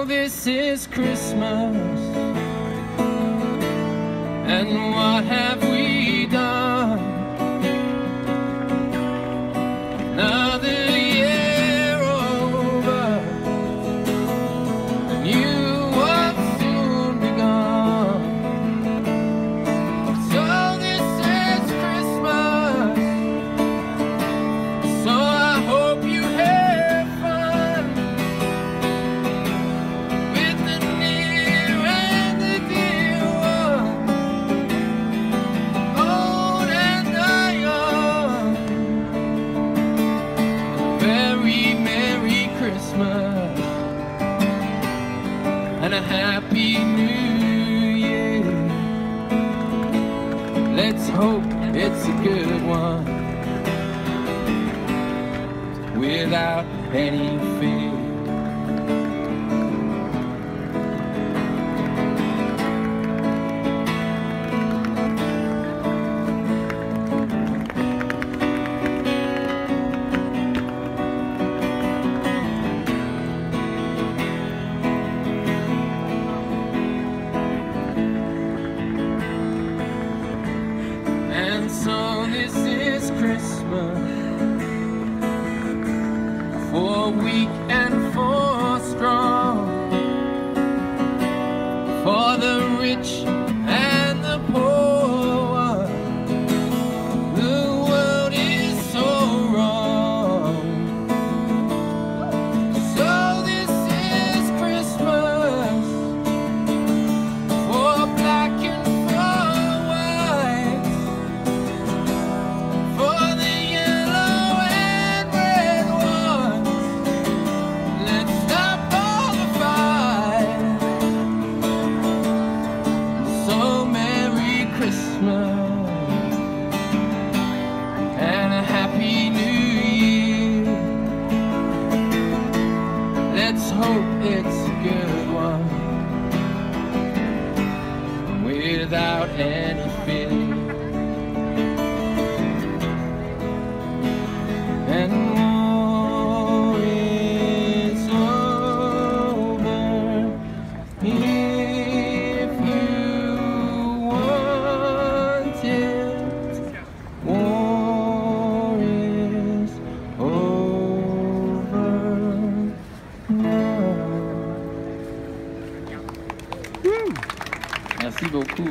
Oh, this is Christmas. And what have and a happy new year. Let's hope it's a good one without any fear. For weak and for strong. without any fear. Merci beaucoup.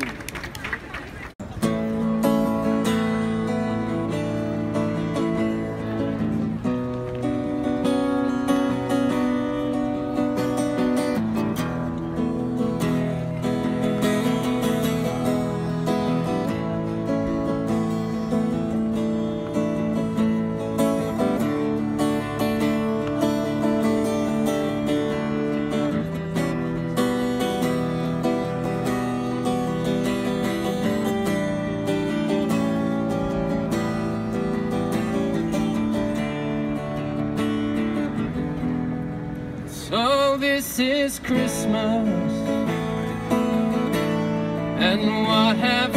this is Christmas. And what have